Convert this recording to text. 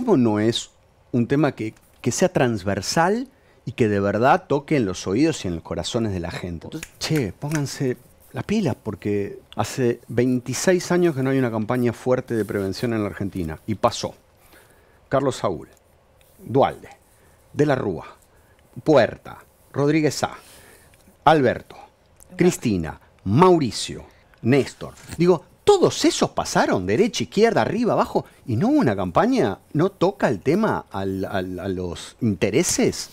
¿cómo no es un tema que, que sea transversal y que de verdad toque en los oídos y en los corazones de la gente? Entonces, che, pónganse la pila, porque hace 26 años que no hay una campaña fuerte de prevención en la Argentina. Y pasó. Carlos Saúl, Dualde, De la Rúa, Puerta, Rodríguez A, Alberto, Cristina, Mauricio, Néstor. Digo, todos esos pasaron, derecha, izquierda, arriba, abajo, y no hubo una campaña, no toca el tema al- a los intereses